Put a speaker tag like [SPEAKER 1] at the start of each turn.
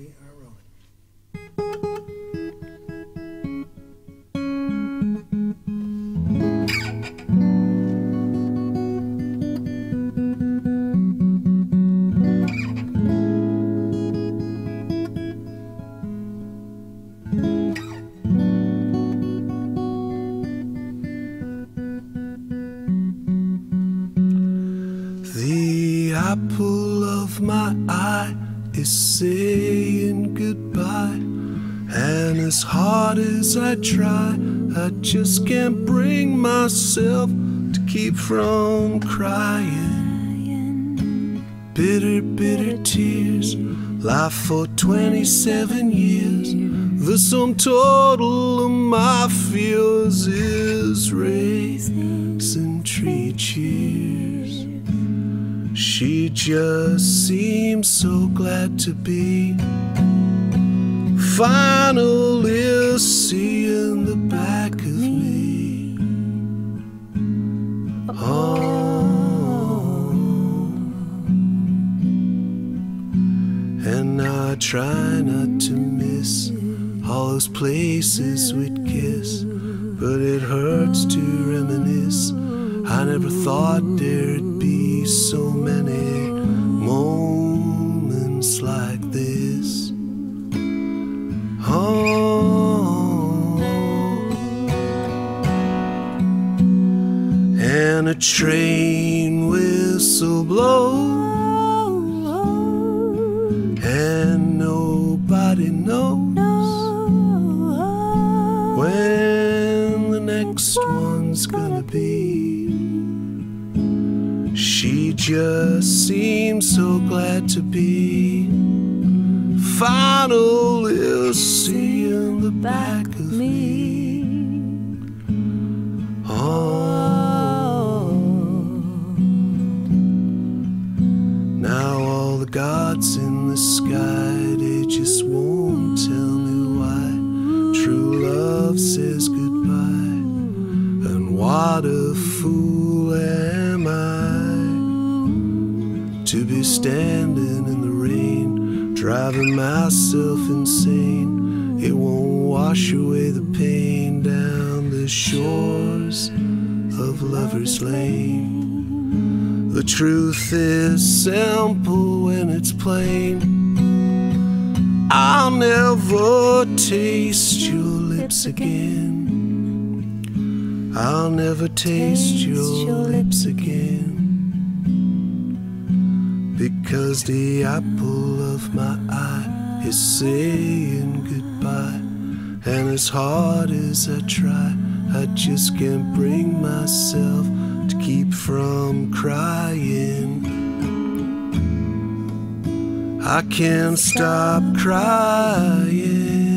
[SPEAKER 1] The apple of my eye is saying goodbye. And as hard as I try, I just can't bring myself to keep from crying. Bitter, bitter tears, life for 27 years. The sum total of my fears is raisin tree cheers. She just seems so glad to be finally seeing the back of me. Oh, and I try not to miss all those places we'd kiss, but it hurts to reminisce. I never thought there'd be so many moments like this. Oh, and a train whistle blows, and nobody knows when the next one's gonna be. She just seems so glad to be finally seeing the back of me. Oh, now all the gods in the sky they just won't tell me why true love says goodbye. And what a fool to be standing in the rain, driving myself insane. It won't wash away the pain down the shores of Lover's Lane. The truth is simple when it's plain. I'll never taste your lips again. I'll never taste your lips Because the apple of my eye is saying goodbye. And as hard as I try, I just can't bring myself to keep from crying. I can't stop crying.